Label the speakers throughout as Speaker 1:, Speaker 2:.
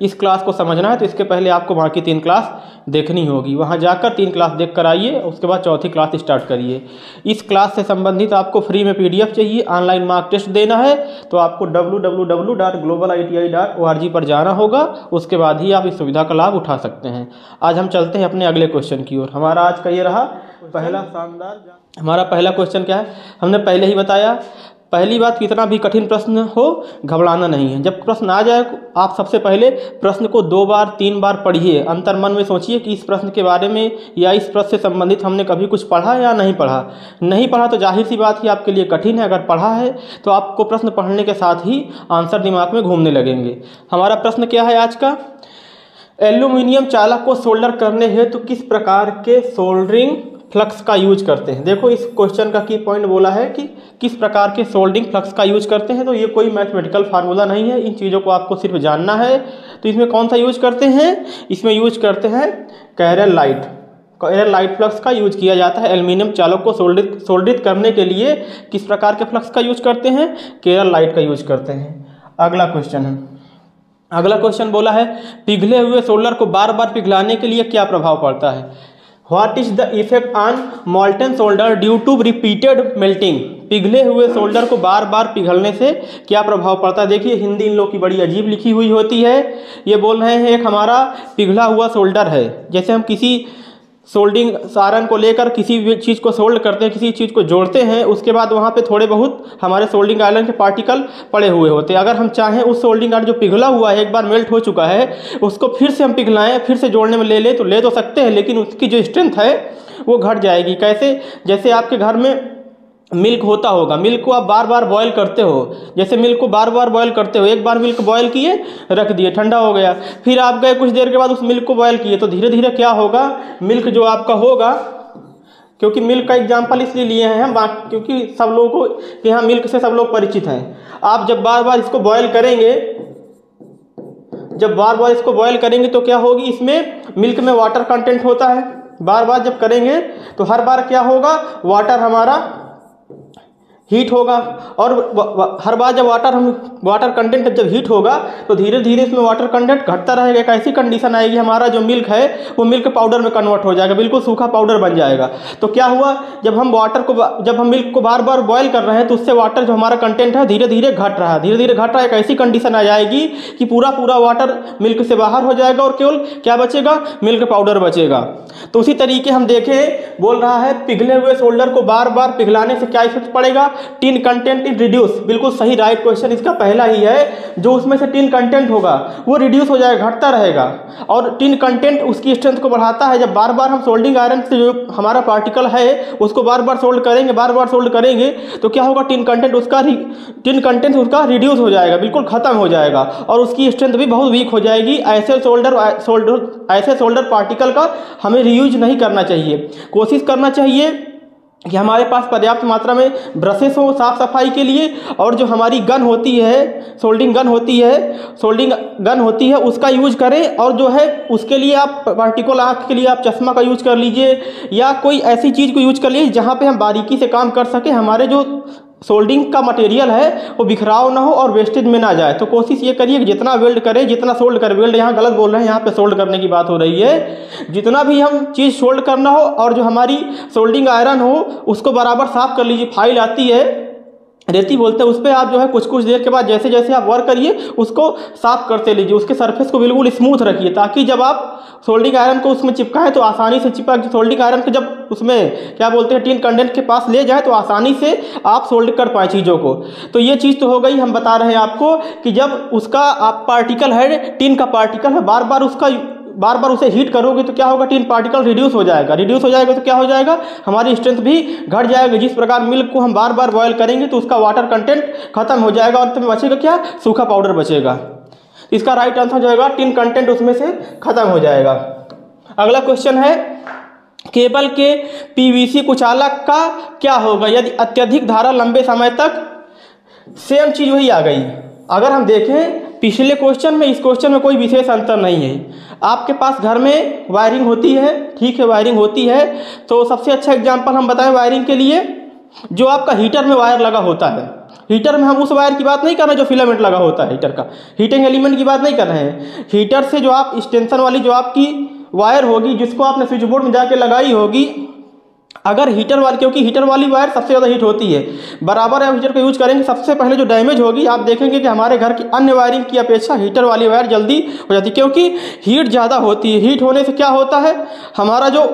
Speaker 1: इस क्लास को समझना है तो इसके पहले आपको वहाँ की तीन क्लास देखनी होगी। वहाँ जाकर तीन क्लास देख कर आइए उसके बाद चौथी क्लास स्टार्ट करिए। इस क्लास से संबंधित आपको फ्री में पीडीएफ चाहिए ऑनलाइन मार्क टेस्ट देना है तो आपको डब्ल्यू पर जाना होगा उसके बाद ही आप इस सुविधा का लाभ उठा सकते हैं। आज हम चलते हैं अपने अगले क्वेश्चन की ओर। हमारा आज का ये रहा पहला शानदार हमारा पहला क्वेश्चन क्या है? हमने पहले ही बताया पहली बात, कितना भी कठिन प्रश्न हो, घबराना नहीं है। जब प्रश्न आ जाए, आप सबसे पहले प्रश्न को दो बार, तीन बार पढ़िए। अंतर मन में सोचिए कि इस प्रश्न के बारे में या इस प्रश्न से संबंधित हमने कभी कुछ पढ़ा या नहीं पढ़ा। नहीं पढ़ा तो ज़ाहिर सी बात ही आपके लिए कठिन है। अगर पढ़ा है तो आपको प्रश्न पढ़ने के साथ ही आंसर दिमाग में घूमने लगेंगे। हमारा प्रश्न क्या है आज का? एल्यूमिनियम चालक को सोल्डर करने हेतु तो किस प्रकार के सोल्डरिंग फ्लक्स का यूज़ करते हैं। देखो, इस क्वेश्चन का की पॉइंट बोला है कि किस प्रकार के सोल्डिंग फ्लक्स का यूज़ करते हैं। तो ये कोई मैथमेटिकल फार्मूला नहीं है। इन चीज़ों को आपको सिर्फ़ जानना है। तो इसमें कौन सा यूज़ करते हैं? इसमें यूज़ करते हैं Carol light. Carol light flux का यूज़ किया जाता है एल्यूमिनियम चालक को सोल्डित सोल्डित करने के लिए। किस प्रकार के फ्लक्स का यूज़ करते हैं? केरल लाइट का यूज़ करते हैं। अगला क्वेश्चन है। अगला क्वेश्चन बोला है, पिघले हुए सोलर को बार बार पिघलाने के लिए क्या प्रभाव पड़ता है? What is the effect on molten solder due to repeated melting पिघले हुए शोल्डर को बार बार पिघलने से क्या प्रभाव पड़ता है? देखिए, हिंदी इन लोग की बड़ी अजीब लिखी हुई होती है। ये बोल रहे हैं, एक हमारा पिघला हुआ शोल्डर है। जैसे हम किसी सोल्डिंग सारन को लेकर किसी भी चीज़ को सोल्ड करते हैं, किसी चीज़ को जोड़ते हैं, उसके बाद वहाँ पे थोड़े बहुत हमारे सोल्डिंग आयरन के पार्टिकल पड़े हुए होते हैं। अगर हम चाहें उस सोल्डिंग आयरन जो पिघला हुआ है, एक बार मेल्ट हो चुका है, उसको फिर से हम पिघलाएँ, फिर से जोड़ने में ले लें तो ले तो सकते हैं, लेकिन उसकी जो स्ट्रेंथ है, वो घट जाएगी। कैसे? जैसे आपके घर में मिल्क होता होगा। मिल्क को आप बार बार बॉयल करते हो। जैसे मिल्क को बार बार बॉयल करते हो, एक बार मिल्क बॉयल किए, रख दिए, ठंडा हो गया। फिर आप गए कुछ देर के बाद उस मिल्क को बॉयल किए तो धीरे धीरे क्या होगा? मिल्क जो आपका होगा, क्योंकि मिल्क का एग्ज़ाम्पल इसलिए लिए हैं हम क्योंकि सब लोगों को यहाँ मिल्क से सब लोग परिचित हैं। आप जब बार बार इसको बॉयल करेंगे, जब बार बार इसको बॉयल करेंगे तो क्या होगी? इसमें मिल्क में वाटर कंटेंट होता है। बार बार जब करेंगे तो हर बार क्या होगा? वाटर हमारा हीट होगा और हर बार जब वाटर हम वाटर कंटेंट जब हीट होगा तो धीरे धीरे इसमें वाटर कंटेंट घटता रहेगा। एक ऐसी कंडीशन आएगी, हमारा जो मिल्क है, वो मिल्क पाउडर में कन्वर्ट हो जाएगा। बिल्कुल सूखा पाउडर बन जाएगा। तो क्या हुआ? जब हम वाटर को, जब हम मिल्क को बार बार बॉयल कर रहे हैं तो उससे वाटर जो हमारा कंटेंट है धीरे धीरे घट रहा है। धीरे धीरे घट रहा है। एक ऐसी कंडीशन आ जाएगी कि पूरा पूरा वाटर मिल्क से बाहर हो जाएगा और केवल क्या बचेगा? मिल्क पाउडर बचेगा। तो उसी तरीके हम देखें, बोल रहा है, पिघले हुए शोल्डर को बार बार पिघलाने से क्या इफ़ेक्ट पड़ेगा? Tin content is reduce. बिल्कुल सही राइट क्वेश्चन इसका पहला ही है, जो उसमें से टीन कंटेंट होगा, वो रिड्यूस हो जाएगा, घटता रहेगा। और टिन कंटेंट उसकी स्ट्रेंथ को बढ़ाता है, जब बार बार हम सोल्डिंग आयरन से जो हमारा पार्टिकल है, उसको बार बार सोल्ड करेंगे बार बार सोल्ड करेंगे तो क्या होगा, टिन कंटेंट उसका टिन कंटेंट उसका रिड्यूस हो जाएगा, बिल्कुल खत्म हो जाएगा। और उसकी स्ट्रेंथ भी बहुत वीक हो जाएगी, ऐसे सोल्डर सोल्डर ऐसे सोल्डर पार्टिकल का हमें रियूज नहीं करना चाहिए। कोशिश करना चाहिए कि हमारे पास पर्याप्त मात्रा में ब्रशेस हो साफ़ सफ़ाई के लिए और जो हमारी गन होती है सोल्डिंग गन होती है सोल्डिंग गन होती है, उसका यूज़ करें और जो है, उसके लिए आप पार्टिकल आँख के लिए आप चश्मा का यूज़ कर लीजिए या कोई ऐसी चीज़ को यूज़ कर लीजिए जहाँ पे हम बारीकी से काम कर सकें। हमारे जो सोल्डिंग का मटेरियल है, वो बिखराव ना हो और वेस्टेज में ना जाए। तो कोशिश ये करिए कि जितना वेल्ड करें, जितना सोल्ड करें। वेल्ड यहाँ गलत बोल रहे हैं, यहाँ पे सोल्ड करने की बात हो रही है। जितना भी हम चीज़ सोल्ड करना हो और जो हमारी सोल्डिंग आयरन हो, उसको बराबर साफ़ कर लीजिए। फ़ाइल आती है रेती बोलते हैं, उस पर आप जो है कुछ कुछ देर के बाद जैसे जैसे आप वर्क करिए, उसको साफ़ करते लीजिए, उसके सरफेस को बिल्कुल स्मूथ रखिए, ताकि जब आप सोल्डिंग आयरन को उसमें चिपकाएँ तो आसानी से चिपक सोल्डिंग आयरन को जब उसमें क्या बोलते हैं टीन कंडेंट के पास ले जाए तो आसानी से आप सोल्ड कर पाए चीज़ों को। तो ये चीज़ तो हो गई, हम बता रहे हैं आपको कि जब उसका आप पार्टिकल है टीन का पार्टिकल है बार बार उसका बार बार उसे हीट करोगे तो क्या होगा? टीन पार्टिकल रिड्यूस हो जाएगा। रिड्यूस हो जाएगा तो क्या हो जाएगा? हमारी स्ट्रेंथ भी घट जाएगी। जिस प्रकार मिल्क को हम बार बार बॉयल करेंगे तो उसका वाटर कंटेंट खत्म हो जाएगा और तुम्हें बचेगा क्या? सूखा पाउडर बचेगा। इसका राइट आंसर जो होगा टिन कंटेंट उसमें से खत्म हो जाएगा। अगला क्वेश्चन है केबल के पीवीसी कुचालक का क्या होगा? यदि अत्यधिक धारा लंबे समय तक सेम चीज़ वही आ गई, अगर हम देखें पिछले क्वेश्चन में, इस क्वेश्चन में कोई विशेष अंतर नहीं है। आपके पास घर में वायरिंग होती है, ठीक है वायरिंग होती है। तो सबसे अच्छा एग्ज़ाम्पल हम बताएँ वायरिंग के लिए, जो आपका हीटर में वायर लगा होता है। हीटर में हम उस वायर की बात नहीं कर रहे जो फिलामेंट लगा होता है हीटर का। हीटिंग एलिमेंट की बात नहीं कर रहे हैं। हीटर से जो आप एक्सटेंशन वाली जो आपकी वायर होगी, जिसको आपने स्विच बोर्ड में जाके लगाई होगी अगर हीटर वाली, क्योंकि हीटर वाली वायर सबसे ज़्यादा हीट होती है, बराबर आप हीटर का यूज़ करेंगे, सबसे पहले जो डैमेज होगी, आप देखेंगे कि हमारे घर की अन्य वायरिंग की अपेक्षा हीटर वाली वायर जल्दी हो जाती है, क्योंकि हीट ज़्यादा होती है। हीट होने से क्या होता है, हमारा जो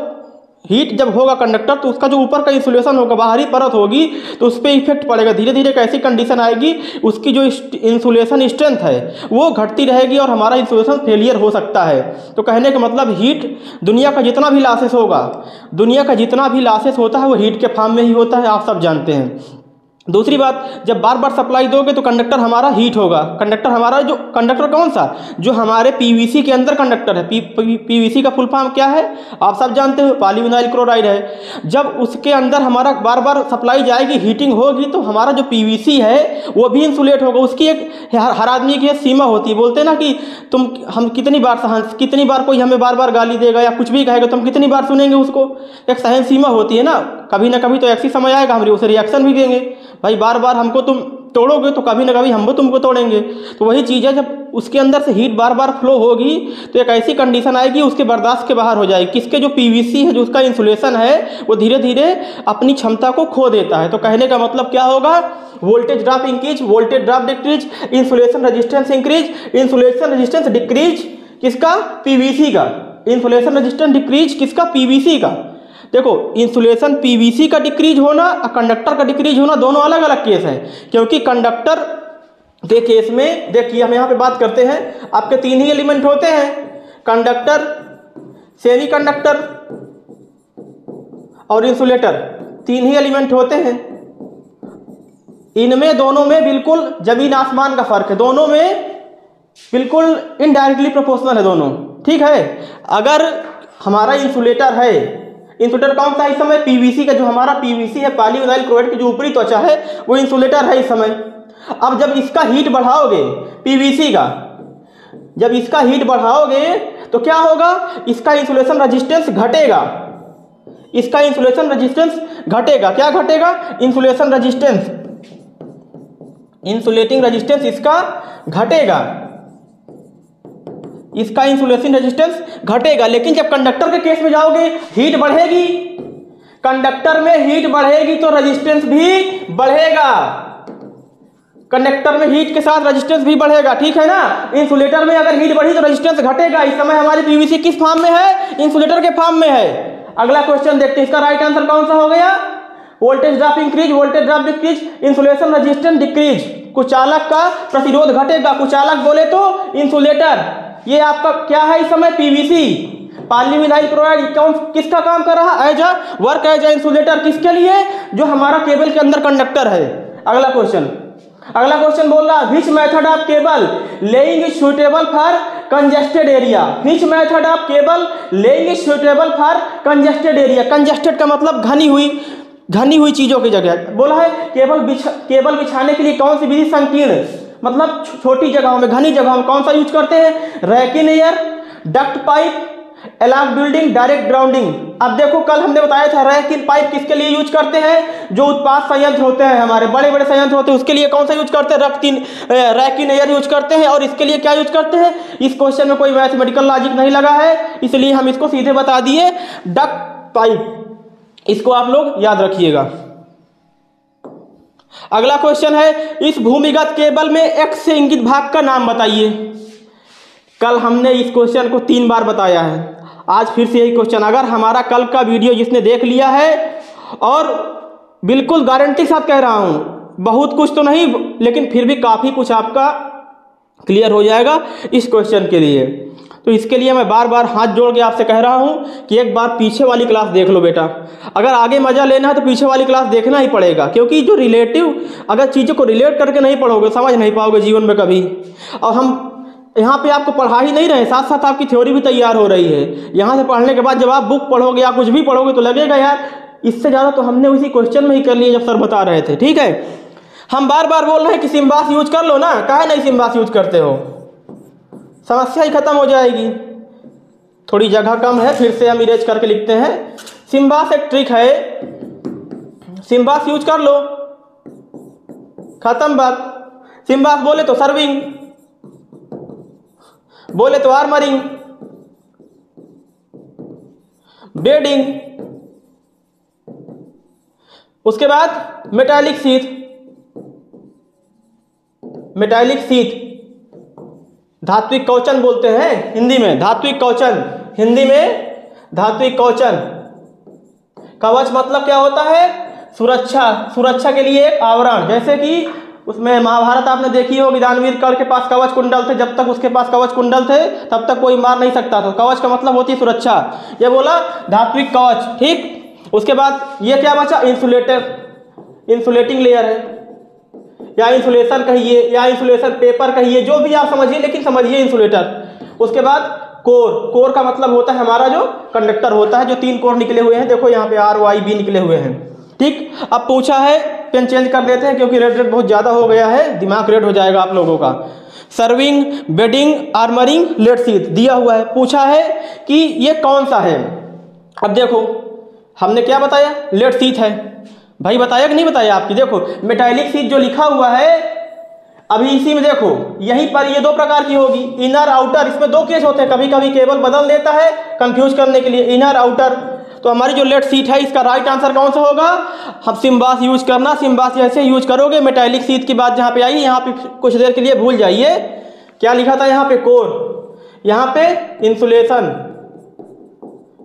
Speaker 1: हीट जब होगा कंडक्टर तो उसका जो ऊपर का इंसुलेशन होगा, बाहरी परत होगी तो उस पर इफ़ेक्ट पड़ेगा। धीरे धीरे कैसी कंडीशन आएगी, उसकी जो इंसुलेशन स्ट्रेंथ है, वो घटती रहेगी और हमारा इंसुलेशन फेलियर हो सकता है। तो कहने का मतलब हीट दुनिया का जितना भी लासेस होगा, दुनिया का जितना भी लासेस होता है, वो हीट के फार्म में ही होता है, आप सब जानते हैं। दूसरी बात जब बार बार सप्लाई दोगे तो कंडक्टर हमारा हीट होगा। कंडक्टर हमारा जो कंडक्टर कौन सा? जो हमारे पीवीसी के अंदर कंडक्टर है। पी, पी, पीवीसी का फुल फॉर्म क्या है? आप सब जानते हो पॉलीविनाइल क्लोराइड है। जब उसके अंदर हमारा बार बार सप्लाई जाएगी हीटिंग होगी तो हमारा जो पीवीसी है वो भी इंसुलेट होगा। उसकी एक हर, हर आदमी की सीमा होती है। बोलते ना कि तुम हम कितनी बार सहन कितनी बार कोई हमें बार बार गाली देगा या कुछ भी कहेगा तो हम कितनी बार सुनेंगे उसको? एक सहन सीमा होती है ना। कभी ना कभी तो ऐसी समय आएगा हम उसे रिएक्शन भी देंगे। भाई बार बार हमको तुम तोड़ोगे तो कभी ना कभी हम भी तुमको तोड़ेंगे। तो वही चीज़ है, जब उसके अंदर से हीट बार बार फ्लो होगी तो एक ऐसी कंडीशन आएगी, उसके बर्दाश्त के बाहर हो जाएगी। किसके जो पीवीसी है, जो उसका इंसुलेशन है, वो धीरे धीरे अपनी क्षमता को खो देता है। तो कहने का मतलब क्या होगा? Voltage drop increase voltage drop decrease insulation resistance increase insulation resistance decrease किसका? पीवीसी का। इंसुलेशन रजिस्टेंस डिक्रीज किसका? पीवीसी का। देखो इंसुलेशन पीवीसी का डिक्रीज होना और कंडक्टर का डिक्रीज होना दोनों अलग अलग केस हैं, क्योंकि कंडक्टर के केस में देखिए हम यहाँ पे बात करते हैं, आपके तीन ही एलिमेंट होते हैं कंडक्टर सेमी कंडक्टर और इंसुलेटर तीन ही एलिमेंट होते हैं। इनमें, दोनों में बिल्कुल ज़मीन आसमान का फ़र्क है, दोनों में बिल्कुल इनडायरेक्टली प्रोपोर्शनल है दोनों, ठीक है? अगर हमारा इंसुलेटर है इंसुलेटर कौन सा है इस समय? पीवीसी का जो हमारा पीवीसी है पॉलीविनाइल क्लोराइड की जो ऊपरी त्वचा है, वो इंसुलेटर है इस समय। अब जब इसका हीट बढ़ाओगे पीवीसी का, जब इसका हीट बढ़ाओगे तो क्या होगा? इसका इंसुलेशन रजिस्टेंस घटेगा। इसका इंसुलेशन रजिस्टेंस घटेगा। क्या घटेगा? इंसुलेशन रजिस्टेंस इंसुलेटिंग रजिस्टेंस इसका घटेगा। इसका इंसुलेशन रेजिस्टेंस घटेगा, लेकिन जब कंडक्टर के केस में जाओगे हीट बढ़ेगी। कंडक्टर में हीट बढ़ेगी तो रेजिस्टेंस भी बढ़ेगा। कंडक्टर में हीट के साथ रेजिस्टेंस भी बढ़ेगा, ठीक है ना? इंसुलेटर में अगर हीट बढ़ी तो रेजिस्टेंस घटेगा। इस समय हमारी पीवीसी किस फॉर्म में है? इंसुलेटर के फॉर्म में है। अगला क्वेश्चन देखते हैं, इसका राइट आंसर कौन सा हो गया? Voltage drop increase voltage drop decrease insulation resistance decrease कुचालक का प्रतिरोध घटेगा। कुचालक बोले तो इंसुलेटर ये आपका क्या है इस समय पीवीसी पॉलीविनाइल क्लोराइड कौन किसका काम कर रहा? है as a work as insulator किसके लिए? जो हमारा केबल के अंदर कंडक्टर है। अगला क्वेश्चन अगला क्वेश्चन बोल रहा है which method of cable laying is suitable for congested area which method of cable laying is suitable for congested area congested का मतलब घनी हुई घनी हुई चीज़ों की जगह। बोला है केबल बिछा केबल बिछाने के लिए कौन सी विधि संकीर्ण? मतलब छोटी जगहों में, घनी जगहों में कौन सा यूज़ करते हैं? रैकिन एयर डक्ट पाइप एलाक बिल्डिंग डायरेक्ट ग्राउंडिंग अब देखो, कल हमने बताया था रैकिन पाइप किसके लिए यूज़ करते हैं? जो उत्पाद संयंत्र होते हैं हमारे बड़े बड़े संयंत्र होते हैं, उसके लिए कौन सा यूज़ करते हैं? रक्तिन रैकिन एयर यूज़ करते हैं। और इसके लिए क्या यूज़ करते हैं? इस क्वेश्चन में कोई मैथमेटिकल लॉजिक नहीं लगा है, इसलिए हम इसको सीधे बता दिए डक्ट पाइप इसको आप लोग याद रखिएगा। अगला क्वेश्चन है, इस भूमिगत केबल में एक्स से इंगित भाग का नाम बताइए। कल हमने इस क्वेश्चन को तीन बार बताया है। आज फिर से यही क्वेश्चन अगर हमारा कल का वीडियो जिसने देख लिया है, और बिल्कुल गारंटी साथ कह रहा हूँ, बहुत कुछ तो नहीं, लेकिन फिर भी काफ़ी कुछ आपका क्लियर हो जाएगा इस क्वेश्चन के लिए। तो इसके लिए मैं बार बार हाथ जोड़ के आपसे कह रहा हूँ कि एक बार पीछे वाली क्लास देख लो बेटा। अगर आगे मज़ा लेना है तो पीछे वाली क्लास देखना ही पड़ेगा, क्योंकि जो रिलेटिव अगर चीज़ों को रिलेट करके नहीं पढ़ोगे, समझ नहीं पाओगे जीवन में कभी। और हम, यहाँ पे आपको पढ़ा ही नहीं रहे साथ साथ आपकी थ्योरी भी तैयार हो रही है। यहाँ से पढ़ने के बाद जब आप बुक पढ़ोगे या कुछ भी पढ़ोगे तो लगेगा, यार, इससे ज़्यादा तो हमने उसी क्वेश्चन में ही कर लिया जब सर बता रहे थे। ठीक है? हम बार बार बोल रहे हैं कि सिम्बास यूज़ कर लो ना। कहा नहीं सिम्बास यूज़ करते हो? समस्या ही खत्म हो जाएगी। थोड़ी जगह कम है, फिर से हम इरेज करके लिखते हैं। सिम्बास एक ट्रिक है। सिम्बास यूज़ कर लो। खत्म बात। सिम्बास बोले तो सर्विंग बोले तो आर्मरिंग बेडिंग उसके बाद मेटालिक सीट मेटालिक सीट धात्विक कौचन बोलते हैं हिंदी में, धात्विक कौचन हिंदी में धात्विक कौचन कवच मतलब क्या होता है? सुरक्षा सुरक्षा के लिए एक आवरण। जैसे कि उसमें महाभारत आपने देखी होगी, दानवीर कर्ण के पास कवच कुंडल थे। जब तक उसके पास कवच कुंडल थे, तब तक कोई मार नहीं सकता था। कवच का मतलब होती है सुरक्षा। ये बोला धात्विक कवच, ठीक? उसके बाद ये क्या बचा? इंसुलेटर, इंसुलेटिंग लेयर है। या इंसुलेशन कहिए, या इंसुलेशन पेपर कहिए, जो भी आप समझिए, लेकिन समझिए इंसुलेटर उसके बाद कोर कोर का मतलब होता है हमारा जो कंडक्टर होता है, जो तीन कोर निकले हुए हैं। देखो यहाँ पे आर वाई बी निकले हुए हैं। ठीक? अब पूछा है पेन चेंज कर देते हैं, क्योंकि रेड रेड बहुत ज़्यादा हो गया है। दिमाग रेड हो जाएगा आप लोगों का। Serving bedding armouring lead sheath दिया हुआ है। पूछा है कि ये कौन सा है? अब देखो, हमने क्या बताया? लेट सीट है। भाई बताया कि नहीं बताया आपकी? देखो मेटालिक सीट जो लिखा हुआ है, अभी इसी में देखो, यहीं पर ये दो प्रकार की होगी। इनर आउटर इसमें दो केस होते हैं। कभी कभी केबल बदल देता है कंफ्यूज करने के लिए। इनर आउटर तो हमारी जो लेट सीट है, इसका राइट आंसर कौन सा होगा? हम सिम्बास यूज़ करना सिम्बास ऐसे यूज़ करोगे मेटालिक सीट की बात जहाँ पे आई, यहाँ पे कुछ देर के लिए भूल जाइए। क्या लिखा था यहाँ पे? कोर। यहाँ पे इंसुलेशन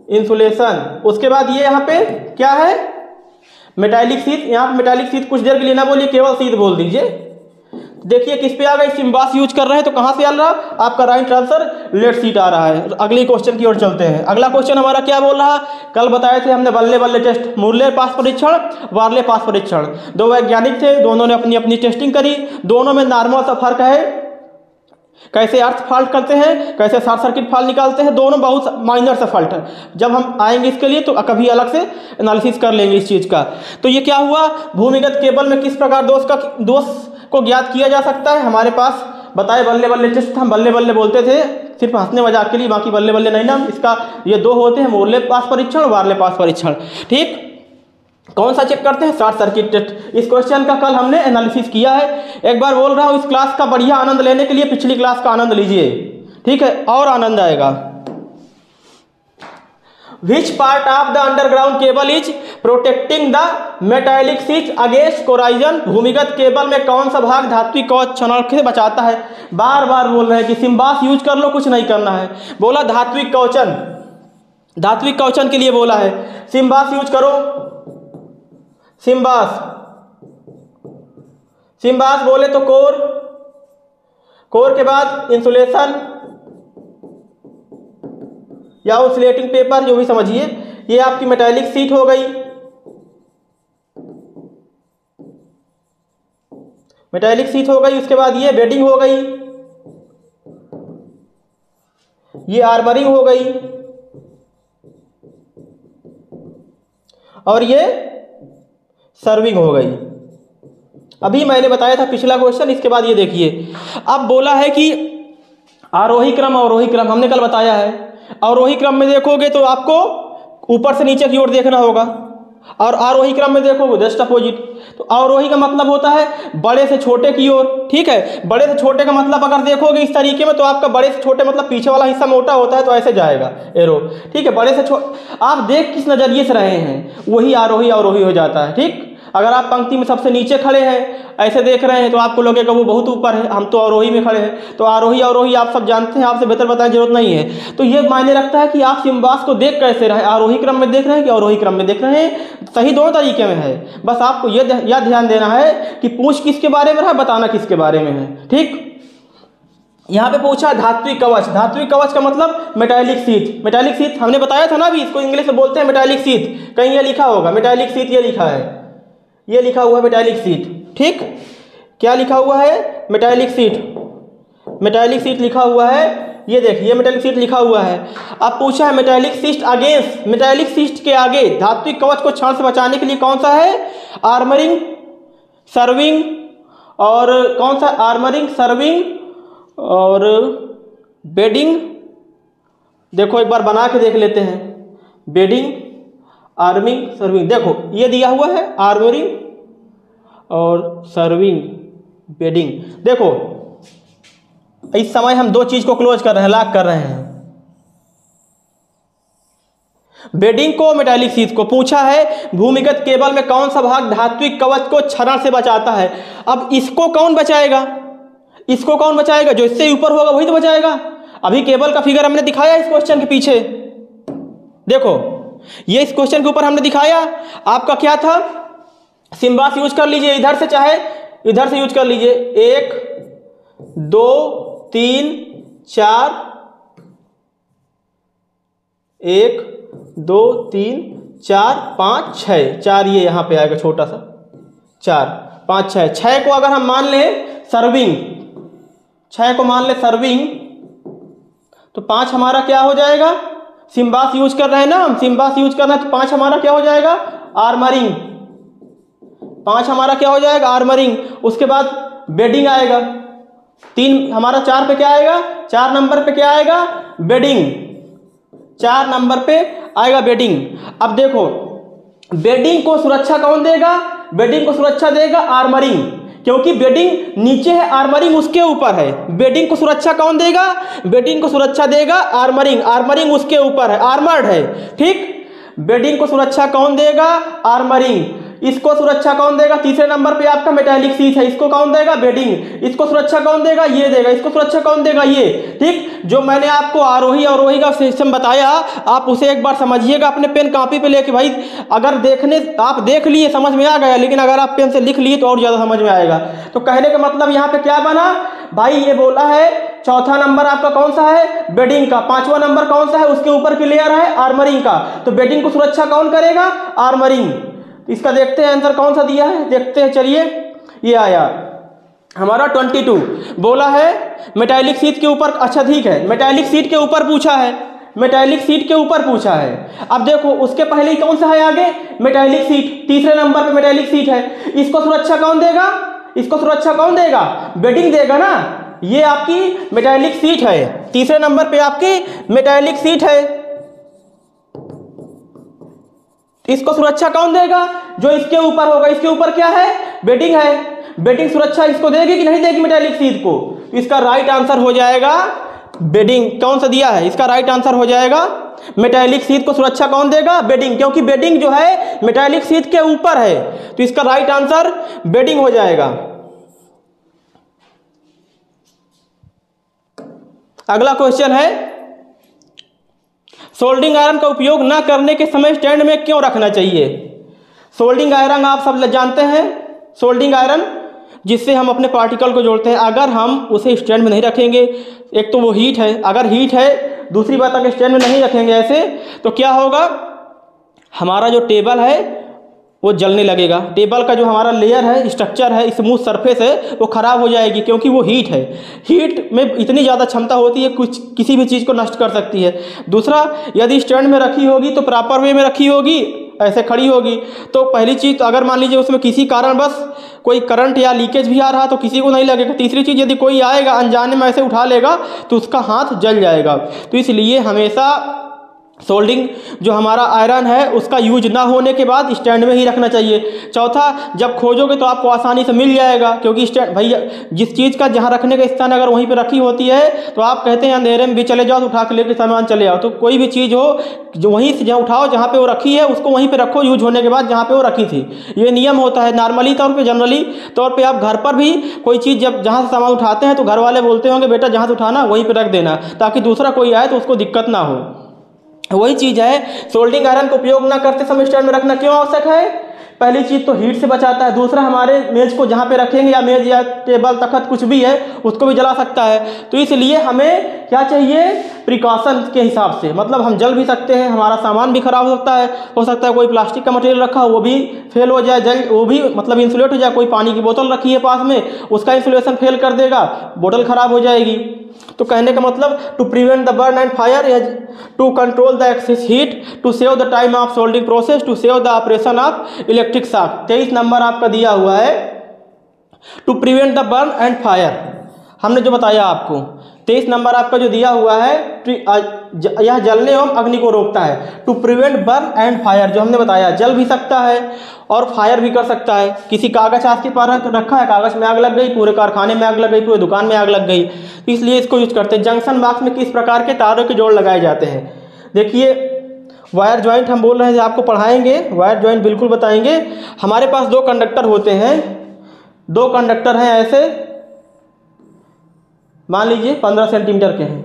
Speaker 1: इंसुलेशन उसके बाद ये यहाँ पे क्या है? मेटालिक सीट यहाँ पे मेटालिक सीट कुछ देर के लिए ना बोलिए, केवल सीट बोल दीजिए। देखिए किस पे आ गई सिम्बास यूज़ कर रहे हैं तो कहाँ से आ रहा? आपका राइट आंसर लेट सीट आ रहा है। अगले क्वेश्चन की ओर चलते हैं। अगला क्वेश्चन हमारा क्या बोल रहा? कल बताए थे हमने बल्ले बल्ले टेस्ट मुरले पास परीक्षण, वार्ले पास परीक्षण। दो वैज्ञानिक थे, दोनों ने अपनी अपनी टेस्टिंग करी। दोनों में नॉर्मल सा फ़र्क है। कैसे अर्थ फॉल्ट करते हैं, कैसे शॉर्ट सर्किट फॉल्ट निकालते हैं, दोनों बहुत माइनर से फॉल्ट है। जब हम आएँगे इसके लिए तो कभी अलग से एनालिसिस कर लेंगे इस चीज़ का। तो ये क्या हुआ? भूमिगत केबल में किस प्रकार दोष का, दोष को ज्ञात किया जा सकता है? हमारे पास बताए बल्ले बल्ले टेस्ट हम बल्ले बल्ले बोलते थे, सिर्फ़ हंसने मज़ाक के लिए, बाकी बल्ले बल्ले नहीं ना, इसका ये दो होते हैं, मोरले पास परीक्षण वारले पास परीक्षण। ठीक? कौन सा चेक करते हैं? शॉर्ट सर्किट टेस्ट इस क्वेश्चन का कल हमने एनालिसिस किया है। एक बार बोल रहा हूँ, इस क्लास का बढ़िया आनंद लेने के लिए पिछली क्लास का आनंद लीजिए। ठीक है? और आनंद आएगा। Which part of the underground cable is protecting the metallic sheet against corrosion? भूमिगत केबल में कौन सा भाग धात्विक कवच क्षणक से बचाता है? बार बार बोल रहे हैं कि सिम्बास यूज़ कर लो, कुछ नहीं करना है। बोला धात्विक कवचन। धात्विक कवचन के लिए बोला है। सिम्बास यूज़ करो। सिम्बास सिम्बास बोले तो कोर। कोर के बाद इंसुलेशन। या इंसुलेटिंग पेपर, जो भी समझिए, ये आपकी मेटालिक सीट हो गई। मेटालिक सीट हो गई, उसके बाद ये बेडिंग हो गई। ये आर्मरिंग हो गई। और ये सर्विंग हो गई। अभी मैंने बताया था पिछला क्वेश्चन इसके बाद ये देखिए। अब बोला है कि आरोही क्रम, अवरोही क्रम, हमने कल बताया है। अवरोही क्रम में देखोगे तो आपको ऊपर से नीचे की ओर देखना होगा। और आरोही क्रम में देखो जस्ट अपोजिट। तो आरोही का मतलब होता है बड़े से छोटे की ओर, ठीक है? बड़े से छोटे का मतलब अगर देखोगे इस तरीके में तो आपका बड़े से छोटे मतलब पीछे वाला हिस्सा मोटा होता है तो ऐसे जाएगा, एरो। ठीक है? बड़े से छोटे आप देख किस नज़रिए से रहे हैं, वही आरोही आरोही हो जाता है, ठीक? अगर आप पंक्ति में सबसे नीचे खड़े हैं, ऐसे देख रहे हैं तो आपको लगेगा वो बहुत ऊपर है, हम तो आरोही में खड़े हैं। तो आरोही अवरोही आप सब जानते हैं, आपसे बेहतर बताने ज़रूरत नहीं है। तो ये मायने रखता है कि आप सिम्बास को देख कैसे रहे आरोही क्रम में देख रहे हैं कि आरोही क्रम में देख रहे हैं? सही दोनों तरीके में है। बस आपको ये यह ध्यान देना है कि पूछ किसके बारे में रहा बताना किसके बारे में है। ठीक? यहाँ पे पूछा, धात्विक कवच। धात्विक कवच का मतलब मेटालिक सीट मेटालिक सीट हमने बताया था ना अभी, इसको इंग्लिश में बोलते हैं मेटालिक सीट कहीं ये लिखा होगा मेटालिक सीट ये लिखा है। ये लिखा हुआ है मेटालिक सीट ठीक? क्या लिखा हुआ है? मेटालिक सीट मेटालिक सीट लिखा हुआ है, ये देखिए मेटालिक सीट लिखा हुआ है। अब पूछा है metallic sheath against metallic sheath के आगे धात्विक कवच को क्षण से बचाने के लिए कौन सा है? आर्मरिंग सर्विंग और कौन सा? आर्मरिंग सर्विंग और बेडिंग देखो एक बार बना के देख लेते हैं। Bedding armouring serving. देखो, ये दिया हुआ है आर्मरिंग और सर्विंग बेडिंग। देखो, इस समय हम दो चीज़ को क्लोज कर रहे हैं, लॉक कर रहे हैं। बेडिंग को मेटालिक सीट को। पूछा है, भूमिगत केबल में कौन सा भाग धात्विक कवच को क्षरण से बचाता है? अब इसको कौन बचाएगा? इसको कौन बचाएगा? जो इससे ऊपर होगा, वही तो बचाएगा। अभी केबल का फिगर हमने दिखाया इस क्वेश्चन के पीछे। देखो ये इस क्वेश्चन के ऊपर हमने दिखाया। आपका क्या था? सिम्बास यूज़ कर लीजिए, इधर से चाहे, इधर से यूज़ कर लीजिए। एक, दो, तीन, चार, एक, दो, तीन, चार, पाँच छः चार ये यहाँ पे आएगा छोटा सा। चार, पाँच छः छः को अगर हम मान लें सर्विंग छः को मान लें सर्विंग तो पाँच हमारा क्या हो जाएगा? सिम्बास यूज़ कर रहे हैं ना हम सिम्बास यूज़ कर रहे हैं तो पाँच हमारा क्या हो जाएगा? आर्मरिंग। पाँच हमारा क्या हो जाएगा? आर्मरिंग। उसके बाद बेडिंग आएगा। तीन, हमारा चार पे क्या आएगा? चार नंबर पे क्या आएगा? बेडिंग। चार नंबर पे आएगा बेडिंग। अब देखो, बेडिंग को सुरक्षा कौन देगा? बेडिंग को सुरक्षा देगा आर्मरिंग। क्योंकि बेडिंग नीचे है आर्मरिंग उसके ऊपर है। बेडिंग को सुरक्षा कौन देगा? बेडिंग को सुरक्षा देगा आर्मरिंग आर्मरिंग उसके ऊपर है। आर्मर्ड है। ठीक? बेडिंग को सुरक्षा कौन देगा? आर्मरिंग इसको सुरक्षा कौन देगा? तीसरे नंबर पे आपका मेटालिक सीट है, इसको कौन देगा? बेडिंग इसको सुरक्षा कौन देगा? ये देगा। इसको सुरक्षा कौन देगा? ये। ठीक? जो मैंने आपको आरोही अवरोही का सिस्टम बताया, आप उसे एक बार समझिएगा अपने पेन कॉपी पे लेके भाई। अगर देखने, आप देख लिए, समझ में आ गया, लेकिन अगर आप पेन से लिख लिए तो और ज़्यादा समझ में आएगा। तो कहने का मतलब यहाँ पे क्या बना? भाई, ये बोला है, चौथा नंबर आपका कौन सा है? बेडिंग का। पांचवा नंबर कौन सा है? उसके ऊपर की लेयर है आर्मरिंग का। तो बेडिंग को सुरक्षा कौन करेगा? आर्मरिंग इसका देखते हैं आंसर कौन सा दिया है? देखते हैं, चलिए। ये आया। हमारा ट्वेंटी टू बोला है मेटालिक सीट के ऊपर अच्छा ठीक है मेटालिक सीट के ऊपर पूछा है। मेटालिक सीट के ऊपर पूछा है। अब देखो, उसके पहले ही कौन सा है आगे? मेटालिक सीट तीसरे नंबर पे मेटालिक सीट है। इसको सुरक्षा कौन देगा? इसको सुरक्षा कौन देगा? बेडिंग देगा ना? ये आपकी मेटालिक सीट है। तीसरे नंबर पे आपकी मेटालिक सीट है। इसको सुरक्षा कौन देगा? जो इसके ऊपर होगा। इसके ऊपर क्या है? बेडिंग है। बेडिंग सुरक्षा इसको देगी कि नहीं देगी मेटालिक सीट को? इसका राइट आंसर हो जाएगा बेडिंग कौन सा दिया है? इसका राइट आंसर हो जाएगा मेटालिक सीट को सुरक्षा कौन देगा? बेडिंग क्योंकि बेडिंग जो है मेटालिक सीट के ऊपर है। तो इसका राइट आंसर बेडिंग हो जाएगा। अगला क्वेश्चन है सोल्डिंग आयरन का उपयोग ना करने के समय स्टैंड में क्यों रखना चाहिए? सोल्डिंग आयरन आप सब जानते हैं। सोल्डिंग आयरन जिससे हम अपने पार्टिकल को जोड़ते हैं। अगर हम उसे स्टैंड में नहीं रखेंगे, एक तो वो हीट है। अगर हीट है, दूसरी बात, अगर स्टैंड में नहीं रखेंगे ऐसे तो क्या होगा? हमारा जो टेबल है वो जलने लगेगा। टेबल का जो हमारा लेयर है स्ट्रक्चर है स्मूथ सरफेस है, वो ख़राब हो जाएगी क्योंकि वो हीट है। हीट में इतनी ज़्यादा क्षमता होती है, कुछ, किसी भी चीज़ को नष्ट कर सकती है। दूसरा, यदि स्टैंड में रखी होगी तो प्रॉपर वे में रखी होगी, ऐसे खड़ी होगी। तो पहली चीज़, अगर मान लीजिए उसमें किसी कारण बस कोई करंट या लीकेज भी आ रहा तो किसी को नहीं लगेगा। तीसरी चीज़, यदि कोई आएगा, अनजाने में ऐसे उठा लेगा तो उसका हाथ जल जाएगा। तो इसलिए हमेशा सोल्डिंग जो हमारा आयरन है, उसका यूज़ ना होने के बाद स्टैंड में ही रखना चाहिए। चौथा, जब खोजोगे तो आपको आसानी से मिल जाएगा, क्योंकि स्टैंड, भैया, जिस चीज़ का जहाँ रखने का स्थान अगर वहीं पर रखी होती है तो आप कहते हैं, अंधेरे में भी चले जाओ तो उठा के लेकर सामान चले जाओ तो कोई भी चीज़ हो, जो वहीं से जहाँ उठाओ, जहाँ पर वो रखी है, उसको वहीं पर रखो, यूज़ होने के बाद जहाँ पे वो रखी थी। ये नियम होता है नॉर्मली तौर पर जनरली तौर पर आप घर पर भी कोई चीज़ जब जहाँ से सामान उठाते हैं तो घर वाले बोलते होंगे, बेटा, जहाँ से उठाना, वहीं पर रख देना, ताकि दूसरा कोई आए तो उसको दिक्कत ना हो। वही चीज़ है, सोल्डिंग आयरन का उपयोग ना करते समय स्टैंड में रखना क्यों आवश्यक है? पहली चीज़ तो हीट से बचाता है, दूसरा हमारे मेज को जहाँ पे रखेंगे या मेज या टेबल तखत कुछ भी है, उसको भी जला सकता है। तो इसलिए हमें क्या चाहिए? प्रिकॉशन के हिसाब से। मतलब हम जल भी सकते हैं, हमारा सामान भी खराब हो सकता है, हो सकता है कोई प्लास्टिक का मटेरियल रखा हो, वो भी फेल हो जाए, जल, वो भी मतलब इंसुलेट हो जाए, कोई पानी की बोतल रखी है पास में, उसका इंसुलेशन फेल कर देगा बोतल खराब हो जाएगी। तो कहने का मतलब to prevent the burn and fire to control the excess heat to save the time of soldering process to save the operation of electric shock तेईस नंबर आपका दिया हुआ है to prevent the burn and fire हमने जो बताया आपको तेईस नंबर आपका जो दिया हुआ है यह जलने एवं अग्नि को रोकता है। To prevent burn and fire जो हमने बताया, जल भी सकता है और फायर भी कर सकता है। किसी कागज़ आपके पास रखा है, कागज़ में आग लग गई, पूरे कारखाने में आग लग गई, पूरे दुकान में आग लग गई तो इसलिए इसको यूज़ करते हैं। जंक्शन बॉक्स में किस प्रकार के तारों के जोड़ लगाए जाते हैं? देखिए वायर ज्वाइंट हम बोल रहे हैं आपको पढ़ाएँगे वायर ज्वाइंट बिल्कुल बताएँगे। हमारे पास दो कंडक्टर होते हैं, दो कंडक्टर हैं ऐसे मान लीजिए पंद्रह सेंटीमीटर के हैं।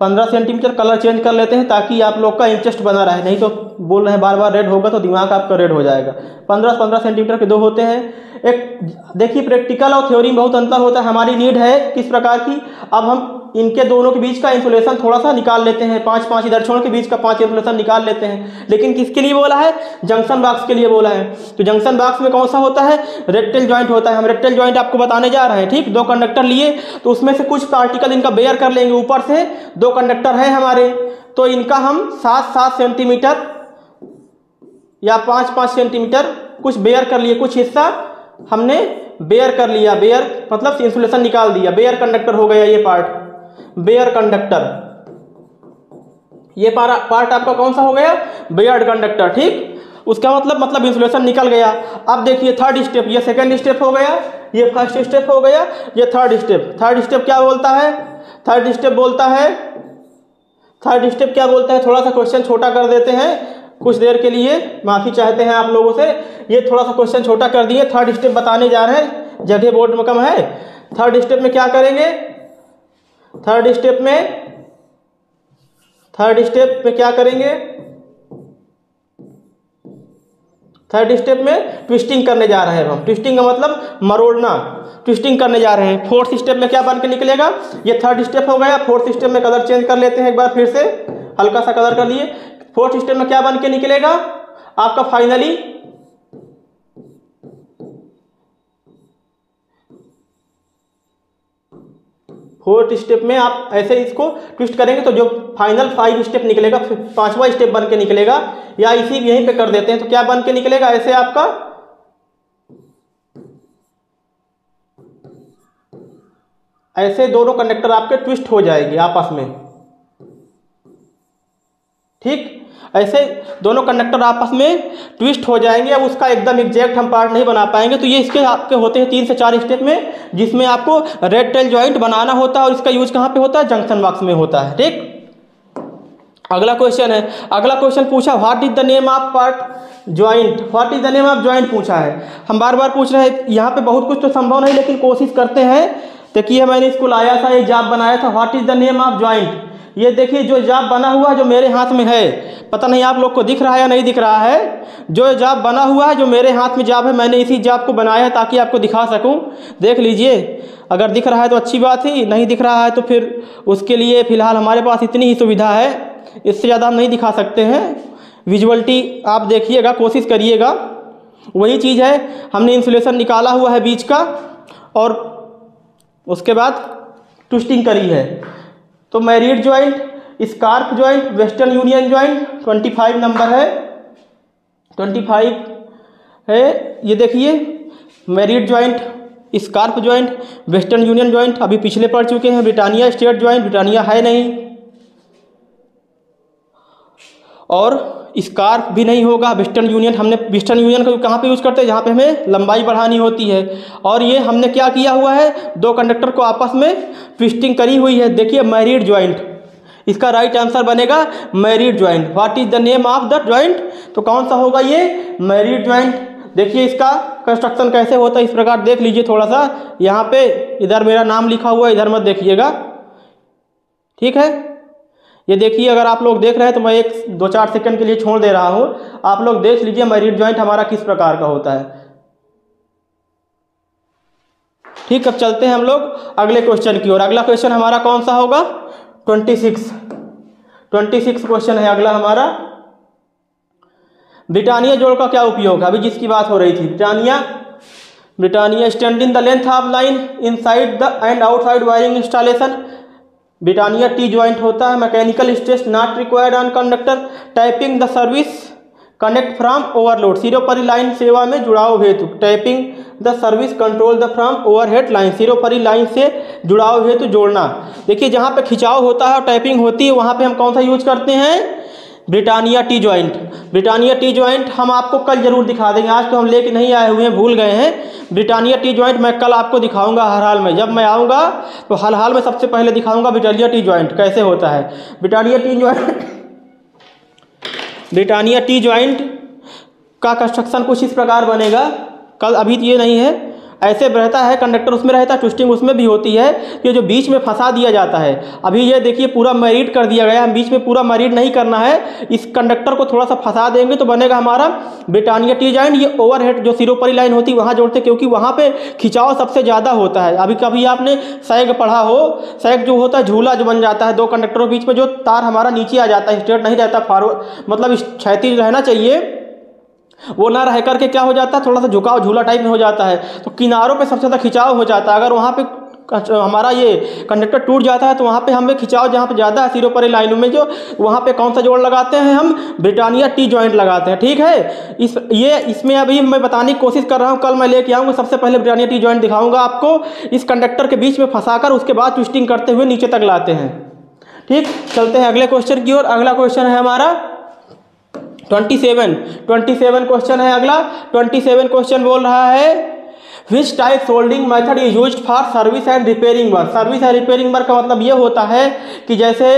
Speaker 1: पंद्रह सेंटीमीटर कलर चेंज कर लेते हैं ताकि आप लोग का इंटरेस्ट बना रहे। नहीं तो बोल रहे हैं बार बार रेड होगा तो दिमाग आपका रेड हो जाएगा। पंद्रह पंद्रह सेंटीमीटर के दो होते हैं। एक, देखिए प्रैक्टिकल और थ्योरी में बहुत अंतर होता है। हमारी नीड है किस प्रकार की? अब हम इनके दोनों के बीच का इंसुलेशन थोड़ा सा निकाल लेते हैं। पाँच पाँच इधर छोड़ के बीच का पाँच इंसुलेशन निकाल लेते हैं। लेकिन किसके लिए बोला है? जंक्शन बॉक्स के लिए बोला है। तो जंक्शन बॉक्स में कौन सा होता है? रेक्टेल ज्वाइंट होता है। हम रेक्टेल ज्वाइंट आपको बताने जा रहे हैं, ठीक? दो कंडक्टर लिए तो उसमें से कुछ पार्टिकल इनका बेयर कर लेंगे ऊपर से। दो कंडक्टर हैं हमारे। तो इनका हम सात सात सेंटीमीटर या पाँच पाँच सेंटीमीटर कुछ बेयर कर लिए। कुछ हिस्सा हमने बेयर कर लिया। बेयर मतलब इंसुलेशन निकाल दिया। बेयर कंडक्टर हो गया ये पार्ट बेयर कंडक्टर। ये पारा पार्ट आपका कौन सा हो गया? बेयर्ड कंडक्टर, ठीक? उसका मतलब मतलब इंसुलेशन निकल गया। अब देखिए थर्ड स्टेप ये सेकंड स्टेप हो गया। ये फ़र्स्ट स्टेप हो गया। ये थर्ड स्टेप थर्ड स्टेप क्या बोलता है? थर्ड स्टेप बोलता है थर्ड स्टेप क्या बोलता है? थोड़ा सा क्वेश्चन छोटा कर देते हैं। कुछ देर के लिए माफ़ी चाहते हैं आप लोगों से। ये थोड़ा सा क्वेश्चन छोटा कर दिए। थर्ड स्टेप बताने जा रहे हैं। जगह बोर्ड में कम है। थर्ड स्टेप में क्या करेंगे? थर्ड स्टेप में थर्ड स्टेप में क्या करेंगे? थर्ड स्टेप में ट्विस्टिंग करने जा रहे हैं हम। ट्विस्टिंग का मतलब मरोड़ना ट्विस्टिंग करने जा रहे हैं। फोर्थ स्टेप में क्या बन के निकलेगा? ये थर्ड स्टेप हो गया। फोर्थ स्टेप में कलर चेंज कर लेते हैं एक बार फिर से। हल्का सा कलर कर लिए। फोर्थ स्टेप में क्या बन के निकलेगा? आपका फाइनली फोर्थ स्टेप में आप ऐसे इसको ट्विस्ट करेंगे तो जो फाइनल फाइव स्टेप निकलेगा पांचवा स्टेप बन के निकलेगा, या इसी यहीं पे कर देते हैं तो क्या बन के निकलेगा ऐसे आपका? ऐसे दोनों कंडक्टर आपके ट्विस्ट हो जाएगी आपस में। ठीक? ऐसे दोनों कंडक्टर आपस में ट्विस्ट हो जाएँगे, अब उसका एकदम एग्जैक्ट हम पार्ट नहीं बना पाएँगे। तो ये इसके आपके होते हैं तीन से चार स्टेप में, जिसमें आपको रेड टेल ज्वाइंट बनाना होता है और इसका यूज़ कहाँ पे होता है? जंक्शन बॉक्स में होता है, ठीक? अगला क्वेश्चन है। अगला क्वेश्चन पूछा what is the name of part joint what is the name of joint पूछा है। हम बार बार पूछ रहे हैं, यहाँ पे बहुत कुछ तो संभव नहीं, लेकिन कोशिश करते हैं। देखिए, मैंने इसको लाया था, ये जाप बनाया था। What is the name of joint ये देखिए, जो जाप बना हुआ है, जो मेरे हाथ में है, पता नहीं आप लोग को दिख रहा है या नहीं दिख रहा है, जो जाप बना हुआ है, जो मेरे हाथ में जाप है, मैंने इसी जाप को बनाया है ताकि आपको दिखा सकूँ। देख लीजिए, अगर दिख रहा है तो अच्छी बात ही, नहीं दिख रहा है तो फिर उसके लिए फ़िलहाल हमारे पास इतनी ही सुविधा है, इससे ज़्यादा हम नहीं दिखा सकते हैं। विजुअलिटी आप देखिएगा, कोशिश करिएगा। वही चीज़ है, हमने इंसुलेशन निकाला हुआ है बीच का, और उसके बाद ट्विस्टिंग करी है। तो married joint, scarf joint, Western Union joint, twenty five number है। ट्वेंटी फाइव है। ये देखिए married joint, scarf joint, Western Union joint अभी पिछले पढ़ चुके हैं। ब्रिटानिया स्टेट ज्वाइंट, ब्रिटानिया है नहीं। और स्कार्फ भी नहीं होगा, वेस्टर्न यूनियन, हमने वेस्टर्न यूनियन को कहाँ पे यूज़ करते हैं? जहाँ पे हमें लंबाई बढ़ानी होती है। और ये हमने क्या किया हुआ है? दो कंडक्टर को आपस में ट्विस्टिंग करी हुई है। देखिए मैरिड ज्वाइंट इसका राइट आंसर बनेगा married joint what is the name of the joint तो कौन सा होगा ये? मैरिड ज्वाइंट देखिए, इसका कंस्ट्रक्शन कैसे होता है? इस प्रकार देख लीजिए थोड़ा सा यहाँ पे इधर मेरा नाम लिखा हुआ है, इधर मत देखिएगा। ठीक है? ये देखिए, अगर आप लोग देख रहे हैं तो मैं एक दो चार सेकंड के लिए छोड़ दे रहा हूँ। आप लोग देख लीजिए मैरिड ज्वाइंट हमारा किस प्रकार का होता है। ठीक, अब चलते हैं हम लोग अगले क्वेश्चन की ओर। अगला क्वेश्चन हमारा कौन सा होगा? Twenty six. Twenty six question है अगला हमारा। ब्रिटानिया जोड़ का क्या उपयोग है? अभी जिसकी बात हो रही थी। Britannia Britannia stand in the length of line inside the and outside wiring installation Britannia T joint होता है, mechanical stress not required on conductor, tapping the service, connect from overload sero परी लाइन सेवा में जुड़ाव हेतु, tapping the service, control the from overhead line, सिरोपरी line से जुड़ाव हेतु जोड़ना। देखिए, जहाँ पे खिंचाव होता है और टाइपिंग होती है, वहाँ पे हम कौन सा यूज़ करते हैं? Britannia T joint. Britannia T joint हम आपको कल ज़रूर दिखा देंगे। आज तो हम लेके नहीं आए हुए हैं, भूल गए हैं। ब्रिटानिया टी ज्वाइंट मैं कल आपको दिखाऊँगा हर हाल में। जब मैं आऊँगा तो हर हाल में सबसे पहले दिखाऊँगा ब्रिटानिया टी ज्वाइंट कैसे होता है। Britannia T joint Britannia T joint का कंस्ट्रक्शन कुछ इस प्रकार बनेगा। कल अभी तो ये नहीं है। ऐसे रहता है कंडक्टर उसमें रहता है ट्विस्टिंग उसमें भी होती है कि जो बीच में फंसा दिया जाता है। अभी ये देखिए, पूरा मैरिड कर दिया गया है बीच में पूरा मैरिड नहीं करना है, इस कंडक्टर को थोड़ा सा फंसा देंगे तो बनेगा हमारा ब्रिटानिया टी जॉइंट ये ओवरहेड जो सिरोपरी लाइन होती है वहाँ जोड़ते क्योंकि वहाँ पर खिंचाव सबसे ज़्यादा होता है। अभी कभी आपने सैग पढ़ा हो सैग जो होता है, झूला जो बन जाता है, दो कंडक्टरों के बीच में जो तार हमारा नीचे आ जाता है स्ट्रेट नहीं रहता फॉरवर्ड मतलब क्षैतिज रहना चाहिए। वो ना रह करके क्या हो जाता है? थोड़ा सा झुकाव, झूला टाइप में हो जाता है। तो किनारों पे सबसे ज़्यादा खिंचाव हो जाता है। अगर वहाँ पे हमारा ये कंडक्टर टूट जाता है तो वहाँ पे हमें खिंचाव जहाँ पे ज़्यादा है सिरों पर लाइनों में जो, वहाँ पे कौन सा जोड़ लगाते हैं हम? ब्रिटानिया टी जॉइंट लगाते हैं। ठीक है? इस, ये, इसमें अभी मैं बताने की कोशिश कर रहा हूँ। कल मैं लेके आऊँगा, सबसे पहले ब्रिटानिया टी जॉइंट दिखाऊँगा आपको। इस कंडक्टर के बीच में फंसा उसके बाद ट्विस्टिंग करते हुए नीचे तक लाते हैं। ठीक? चलते हैं अगले क्वेश्चन की ओर। अगला क्वेश्चन है हमारा twenty seven twenty seven question है अगला। ट्वेंटी सेवन क्वेश्चन बोल रहा है। Which type soldering method is use for service and repairing work service and repairing work का मतलब ये होता है कि जैसे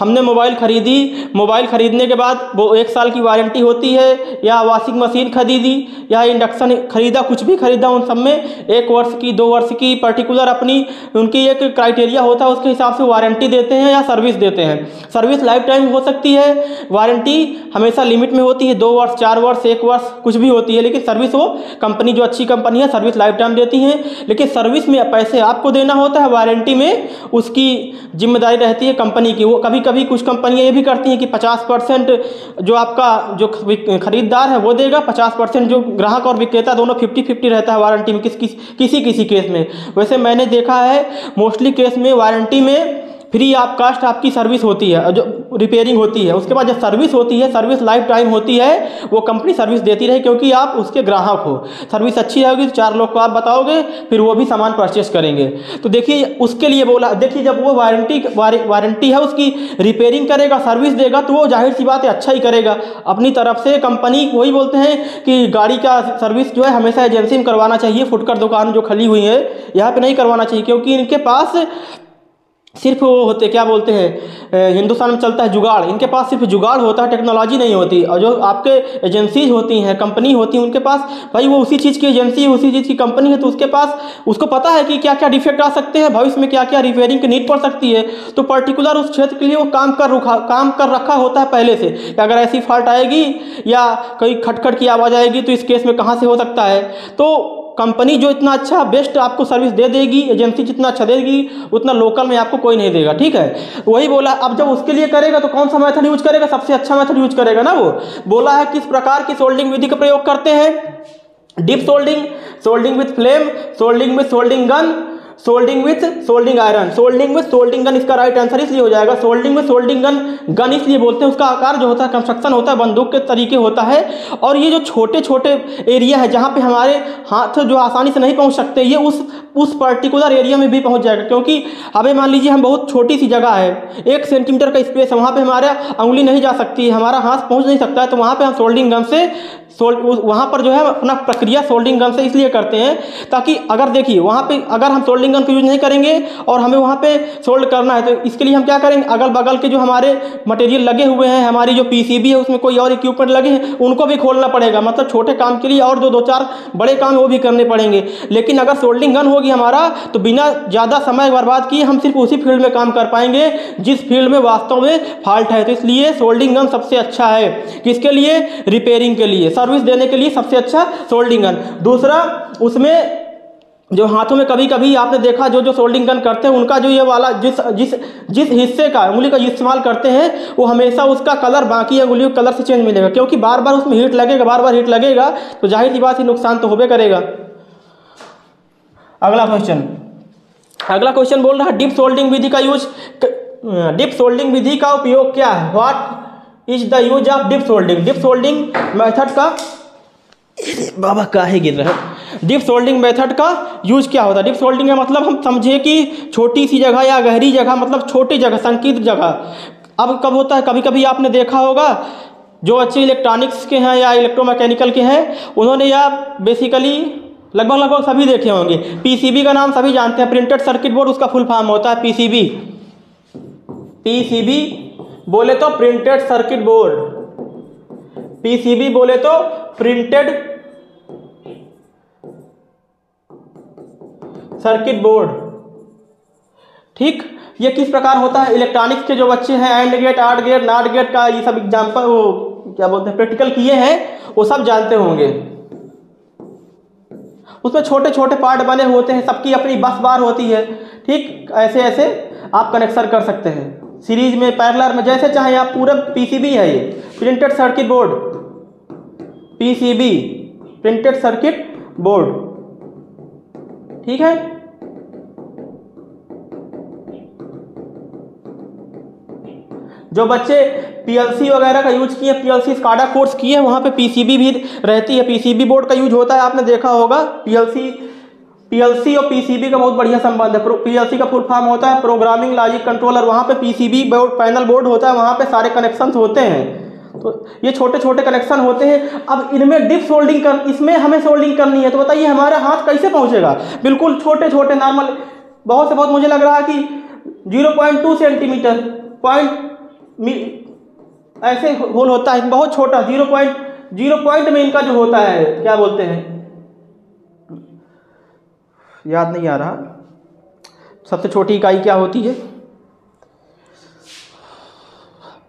Speaker 1: हमने मोबाइल खरीदी मोबाइल खरीदने के बाद वो एक साल की वारंटी होती है, या वॉशिंग मशीन खरीदी, या इंडक्शन खरीदा, कुछ भी खरीदा उन सब में, एक वर्ष की, दो वर्ष की पर्टिकुलर अपनी, उनकी एक क्राइटेरिया होता है, उसके हिसाब से वारंटी देते हैं या सर्विस देते हैं। सर्विस लाइफ टाइम हो सकती है वारंटी हमेशा लिमिट में होती है, दो वर्ष, चार वर्ष, एक वर्ष, कुछ भी होती है, लेकिन सर्विस वो कंपनी जो अच्छी कंपनी है सर्विस लाइफ टाइम देती हैं, लेकिन सर्विस में पैसे आपको देना होता है वारंटी में उसकी ज़िम्मेदारी रहती है कंपनी की। वो कभी कभी कुछ कंपनियाँ ये भी करती हैं कि पचास परसेंट जो आपका जो खरीदार है वो देगा, पचास परसेंट जो ग्राहक और विक्रेता दोनों फिफ्टी फिफ्टी रहता है वारंटी में किस किस किसी किसी केस में। वैसे मैंने देखा है मोस्टली केस में वारंटी में फ्री आप कास्ट आपकी सर्विस होती है, जो रिपेयरिंग होती है, उसके बाद जब सर्विस होती है, सर्विस लाइफ टाइम होती है, वो कंपनी सर्विस देती रहे क्योंकि आप उसके ग्राहक हो। सर्विस अच्छी रहेगी तो चार लोग को आप बताओगे, फिर वो भी सामान परचेस करेंगे। तो देखिए, उसके लिए बोला, देखिए जब वो वारंटी वारंटी है उसकी रिपेयरिंग करेगा सर्विस देगा तो वो ज़ाहिर सी बात है अच्छा ही करेगा। अपनी तरफ़ से कंपनी वही बोलते हैं कि गाड़ी का सर्विस जो है हमेशा एजेंसी में करवाना चाहिए, फुटकर दुकान जो खली हुई है, यहाँ पर नहीं करवाना चाहिए, क्योंकि इनके पास सिर्फ़ वो होते, क्या बोलते हैं हिंदुस्तान में चलता है जुगाड़। इनके पास सिर्फ़ जुगाड़ होता है, टेक्नोलॉजी नहीं होती। और जो आपके एजेंसीज होती हैं, कंपनी होती हैं, उनके पास, भाई वो उसी चीज़ की एजेंसी है उसी चीज़ की कंपनी है तो उसके पास, उसको पता है कि क्या क्या डिफेक्ट आ सकते हैं, भविष्य में क्या क्या रिपेयरिंग की नीड पड़ सकती है। तो पर्टिकुलर उस क्षेत्र के लिए वो काम कर रुखा, काम कर रखा होता है पहले से। कि अगर ऐसी फॉल्ट आएगी या कहीं खटखट की आवाज़ आएगी तो इस केस में कहाँ से हो सकता है? तो कंपनी जो इतना अच्छा बेस्ट आपको सर्विस दे देगी, एजेंसी जितना अच्छा देगी, उतना लोकल में आपको कोई नहीं देगा, ठीक है? वही बोला, अब जब उसके लिए करेगा तो कौन सा मेथड यूज़ करेगा? सबसे अच्छा मैथड यूज़ करेगा ना वो? बोला है किस प्रकार की सोल्डिंग विधि का प्रयोग करते हैं? Dip soldering soldering with flame soldering with soldering gun soldering with soldering iron. Soldering with soldering gun इसका राइट आंसर इसलिए हो जाएगा। Soldering with soldering gun gun इसलिए बोलते हैं, उसका आकार जो होता है कंस्ट्रक्शन होता है, बंदूक के तरीके होता है। और ये जो छोटे छोटे एरिया है, जहाँ पे हमारे हाथ जो आसानी से नहीं पहुँच सकते, ये उस उस पर्टिकुलर एरिया में भी पहुँच जाएगा। क्योंकि अभी मान लीजिए हम बहुत छोटी सी जगह है, एक सेंटीमीटर का स्पेस है, वहाँ पर हमारा उंगली नहीं जा सकती, हमारा हाथ पहुँच नहीं सकता है तो वहाँ पर हम सोल्डिंग गन से सोल्ड वहाँ पर जो है अपना प्रक्रिया सोल्डिंग गन से इसलिए करते हैं, ताकि अगर देखिए, वहाँ पर अगर हम सोल्डिंग गन को यूज़ नहीं करेंगे और हमें वहाँ पे सोल्ड करना है। तो इसके लिए हम क्या करेंगे? अगल बगल के जो हमारे मटेरियल लगे हुए हैं, हमारी जो पीसीबी है, उसमें कोई और इक्विपमेंट लगे हैं, उनको भी खोलना पड़ेगा। मतलब छोटे काम के लिए और दो दो चार बड़े काम वो भी करने पड़ेंगे। लेकिन अगर सोल्डिंग गन होगी हमारा तो बिना ज़्यादा समय बर्बाद किए हम सिर्फ़ उसी फ़ील्ड में काम कर पाएँगे, जिस फ़ील्ड में वास्तव में फॉल्ट है। तो इसलिए सोल्डिंग गन सबसे अच्छा है। किसके लिए? रिपेयरिंग के लिए। सर्विस देने के लिए सबसे अच्छा सोल्डिंग गन दूसरा, उसमें जो हाथों में कभी कभी आपने देखा जो जो सोल्डिंग गन करते हैं, उनका जो ये वाला जिस जिस जिस हिस्से का उंगली का इस्तेमाल करते हैं, वो हमेशा उसका कलर बाकी उंगलियों कलर से चेंज मिलेगा, क्योंकि बार बार उसमें हीट लगेगा बार बार हीट लगेगा तो ज़ाहिर सी बात ही नुकसान तो होबे करेगा। अगला क्वेश्चन अगला क्वेश्चन बोल रहा है डिप सोल्डिंग विधि का यूज़ डिप सोल्डिंग विधि का उपयोग क्या है? What is the use of dip soldering dip soldering method का बाबा, काहे गिर रहा है? डिप सोल्डिंग मेथड का यूज़ क्या होता है? डिप सोल्डिंग का मतलब हम समझे कि छोटी सी जगह या गहरी जगह मतलब छोटी जगह, संकीर्ण जगह। अब कब होता है? कभी कभी आपने देखा होगा, जो अच्छे इलेक्ट्रॉनिक्स के हैं या इलेक्ट्रोमैकेनिकल के हैं, उन्होंने या बेसिकली लगभग लगभग सभी देखे होंगे। पीसीबी का नाम सभी जानते हैं। प्रिंटेड सर्किट बोर्ड उसका फुल फॉर्म होता है पीसीबी पीसीबी बोले तो प्रिंटेड सर्किट बोर्ड पीसीबी बोले तो प्रिंटेड सर्किट बोर्ड ठीक? ये किस प्रकार होता है? इलेक्ट्रॉनिक्स के जो बच्चे हैं and gate or gate not gate का ये सब एग्ज़ाम्पल वो क्या बोलते हैं प्रैक्टिकल किए हैं, वो सब जानते होंगे। उसमें छोटे छोटे पार्ट बने होते हैं, सबकी अपनी बस बार होती है। ठीक? ऐसे ऐसे आप कनेक्शन कर सकते हैं। सीरीज़ में पैरलर में, जैसे चाहे आप, पूरा पीसीबी है ये। Printed circuit board PCB printed circuit board ठीक है? जो बच्चे पीएलसी वगैरह का यूज़ किए पीएलसी स्काडा कोर्स किए हैं, वहाँ पे पीसीबी भी रहती है। पीसीबी बोर्ड का यूज़ होता है, आपने देखा होगा। पीएलसी पीएलसी और पीसीबी का बहुत बढ़िया संबंध है। पीएलसी का फुल फॉर्म होता है प्रोग्रामिंग लॉजिक कंट्रोलर वहाँ पे पीसीबी बोर्ड पैनल बोर्ड होता है, वहाँ पे सारे कनेक्शन होते हैं। तो ये छोटे छोटे कनेक्शन होते हैं। अब इनमें डिप सोल्डिंग कर, इसमें हमें सोल्डिंग करनी है तो बताइए हमारा हाथ कैसे पहुँचेगा? बिल्कुल छोटे छोटे नॉर्मल बहुत से बहुत मुझे लग रहा है कि zero point two centimetre point ऐसे होल होता है, बहुत छोटा ज़ीरो पॉइंट ज़ीरो पॉइंट में इनका जो होता है, क्या बोलते हैं? याद नहीं आ रहा। सबसे छोटी इकाई क्या होती है?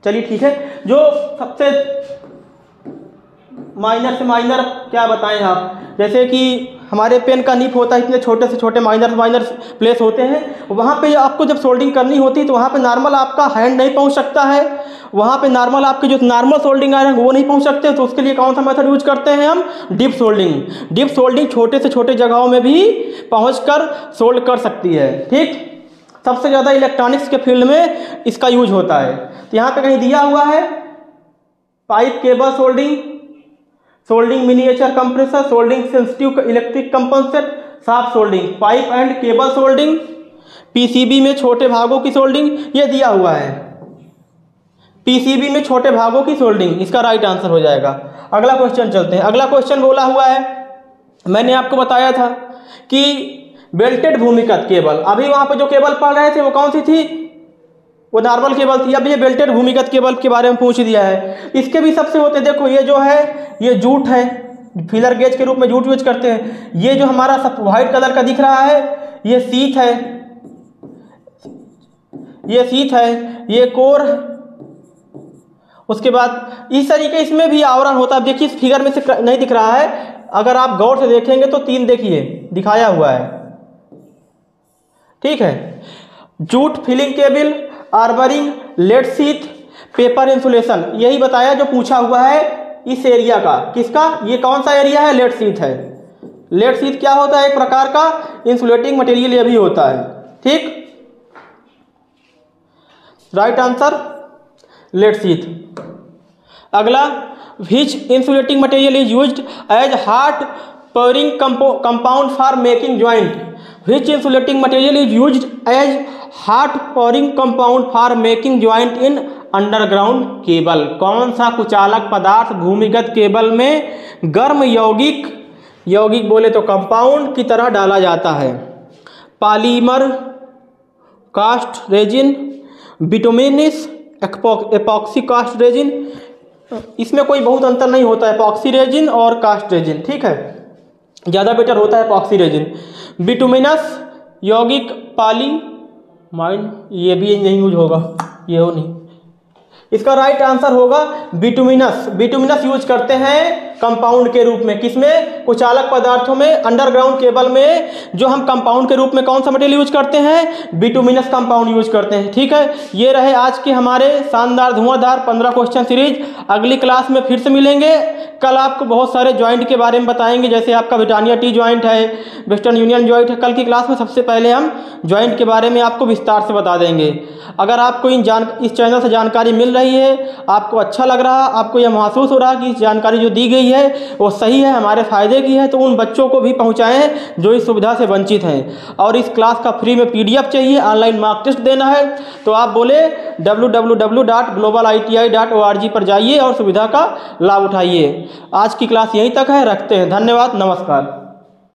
Speaker 1: चलिए ठीक है। जो सबसे माइनर से माइनर क्या बताएँ आप? जैसे कि हमारे पेन का निप होता है, इतने छोटे से छोटे माइनर माइनर प्लेस होते हैं। वहाँ पे आपको जब सोल्डिंग करनी होती है तो वहाँ पे नॉर्मल आपका हैंड नहीं पहुँच सकता है। वहाँ पे नॉर्मल आपके जो नॉर्मल सोल्डिंग आ रहे हैं, वो नहीं पहुँच सकते। तो उसके लिए कौन सा मेथड यूज़ करते हैं हम? डिप सोल्डिंग डिप सोल्डिंग छोटे से छोटे जगहों में भी पहुँच सोल्ड कर सकती है। ठीक? सबसे ज़्यादा इलेक्ट्रॉनिक्स के फ़ील्ड में इसका यूज़ होता है। तो यहाँ पे कहीं दिया हुआ है pipe cable soldering soldering miniature compressor soldering sensitive electric components साफ़ soldering pipe and cable soldering PCB में छोटे भागों की सोल्डिंग ये दिया हुआ है। पीसीबी में छोटे भागों की सोल्डिंग इसका राइट आंसर हो जाएगा। अगला क्वेश्चन चलते हैं। अगला क्वेश्चन बोला हुआ है, मैंने आपको बताया था कि बेल्टेड भूमिगत केबल अभी वहाँ पर जो केबल पढ़ रहे थे, वो कौन सी थी? वो नॉर्मल केबल थी। अब ये बेल्टेड भूमिगत केबल के बारे में पूछ दिया है। इसके भी सबसे होते, देखो, ये जो है, ये जूट है। फिलर गेज के रूप में जूट यूज़ करते हैं। ये जो हमारा सब व्हाइट कलर का दिख रहा है, ये सीथ है। ये सीथ है, ये कोर। उसके बाद, इस तरीके इसमें भी आवरण होता है। देखिए, इस फिगर में से नहीं दिख रहा है। अगर आप गौर से देखेंगे तो तीन देखिए, दिखाया हुआ है। ठीक है? Jute filling cable armouring lead sheath paper insulation, यही बताया जो पूछा हुआ है इस एरिया का। किसका? ये कौन सा एरिया है? लेड सीथ है। लेड सीथ क्या होता है? एक प्रकार का इंसुलेटिंग मटेरियल ये भी होता है। ठीक? राइट आंसर, लेड सीथ अगला which insulating material is use as hard powering compound for making joint which insulating material is use as hard powering compound for making joint in underground cable कौन सा कुचालक पदार्थ भूमिगत cable में गर्म यौगिक यौगिक बोले तो कंपाउंड की तरह डाला जाता है? Polymer cast resin bituminous epoxy cast resin इसमें कोई बहुत अंतर नहीं होता है एपॉक्सी रेजिन और कास्ट रेजिन ठीक है? ज़्यादा बेटर होता है एपॉक्सी रेजिन बिटुमिनस, यौगिक, पाली। माइंड, ये भी नहीं यूज़ होगा, ये हो नहीं। इसका राइट आंसर होगा बिटुमिनस। बिटुमिनस यूज़ करते हैं कंपाउंड के रूप में। किसमें कुचालक पदार्थों में अंडरग्राउंड केबल में। जो हम कंपाउंड के रूप में कौन सा मटेरियल यूज़ करते हैं? बिटुमिनस कंपाउंड यूज़ करते हैं। ठीक है? ये रहे आज के हमारे शानदार धुआंधार पंद्रह क्वेश्चन सीरीज़ अगली क्लास में फिर से मिलेंगे। कल आपको बहुत सारे ज्वाइंट के बारे में बताएँगे। जैसे आपका ब्रिटानिया टी ज्वाइंट है, वेस्टर्न यूनियन ज्वाइंट है। कल की क्लास में सबसे पहले हम ज्वाइंट के बारे में आपको विस्तार से बता देंगे। अगर आपको इन जान, इस चैनल से जानकारी मिल रही है, आपको अच्छा लग रहा, आपको यह महसूस हो रहा कि जानकारी जो दी गई है, वो सही है, हमारे फ़ायदे की है तो उन बच्चों को भी पहुँचाएँ जो इस सुविधा से वंचित हैं। और इस क्लास का फ्री में पीडीएफ चाहिए, ऑनलाइन मार्क टेस्ट देना है तो आप बोले डब्ल्यू पर जाइए और सुविधा का लाभ उठाइए। आज की क्लास यहीं तक है, रखते हैं, धन्यवाद, नमस्कार।